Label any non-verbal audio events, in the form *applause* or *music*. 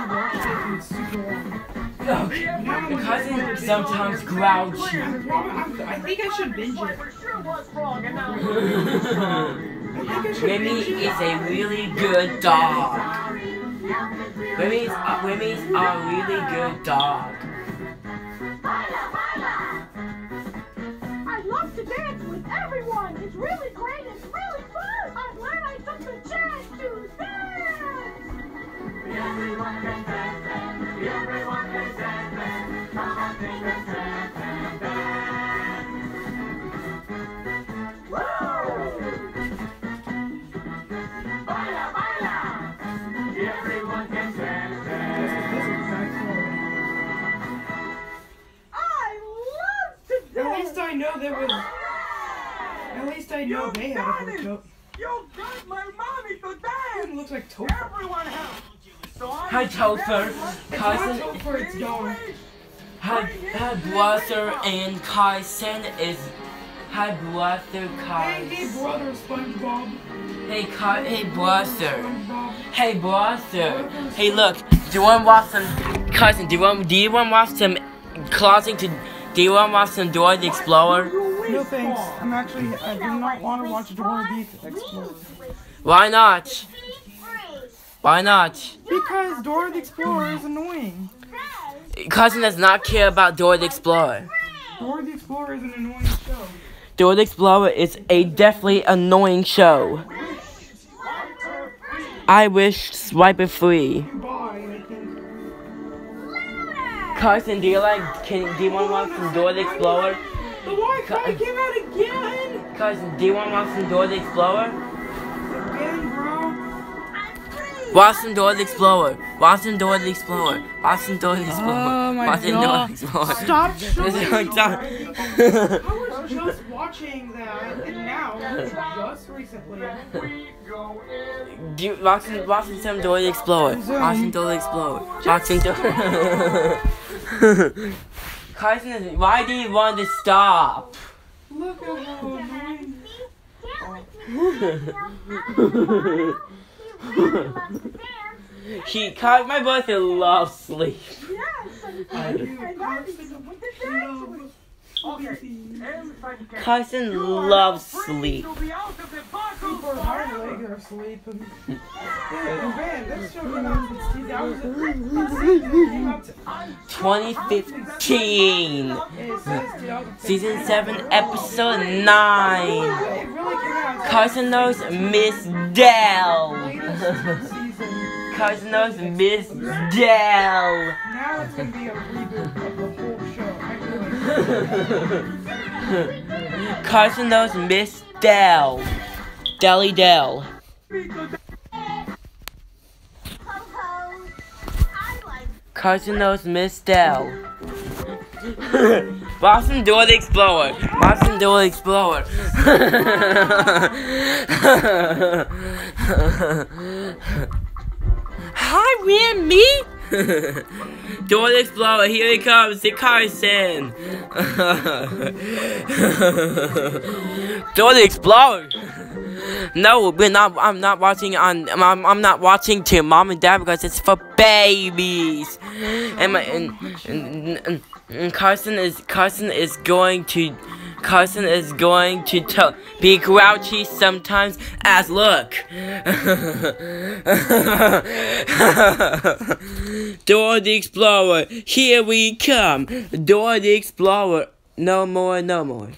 haven't watched it in super long. Look, the cousin sometimes grouchy. I'm probably, I'm, think I should binge it. I think I should Remy binge it. is a really good dog. Remy's, uh, Remy's a really good dog. I love to dance with everyone. It's really great. Know there was. At least I know they had a fur coat. You got my mommy to It looks like Topher. Everyone help! So I Hi, Topher. It's not Cousin, Topher, it's Dawn. her, her brother and cousin is her brother Hey, hey, brother SpongeBob. Hey, cu- hey, brother. Hey, brother. Hey, look. Do you want to watch some cousin? Do you want? Do you want to watch some closing to? Do you want us to Dora the Explorer? No thanks. I'm actually. I do not want to watch Dora the Explorer. Why not? Why not? Because Dora the Explorer is annoying. Cousin does not care about Dora the Explorer. Dora the Explorer is an annoying show. Dora the Explorer is a definitely annoying show. I wish Swipe It Free. Bye, I think. Cousin, do you like? Can do you want to watch some the Explorer? The Wi-Fi came out again! Cousin, do you want to watch some Dora the Explorer? Again, bro. Watch some Dora the Explorer. Watch some Dora the Explorer. Watch some Dora the oh Explorer. Oh my Watch some Dora God. the Explorer. Stop *laughs* showing is like me. that. I was just watching that, and now, just recently. Do you, watching, watching some Dora the Explorer. Watching Dora the Explorer. Watching Dora. *laughs* Cousin, why do you want to stop? Look at how annoying. He, Cous- *laughs* my brother loves sleep. I do constantly love sleeping. Cousin loves sleep. Super hard leg or sleeping. Yeah, man, this show came out in 2000. This season came out to- 2015. It 2015. Season 7, episode 9. It really came out Cousin knows Miss Dell. *laughs* knows Miss Dell. Now it's gonna be a reboot of the whole show. Knows *laughs* Miss Dell. Delly Dell. Cousin knows Miss Dell. *laughs* Boston Door the Explorer. Boston Door the Explorer. *laughs* Hi, Remy. *laughs* Door the Explorer, here he comes, the Carson. Door the Explorer. No, we're not. I'm not watching on. I'm, I'm not watching to mom and dad because it's for babies. And my and, and, and, Carson is Carson is going to. Carson is going to tell, be grouchy sometimes as look. *laughs* Dora the Explorer, here we come. Dora the Explorer, no more, no more.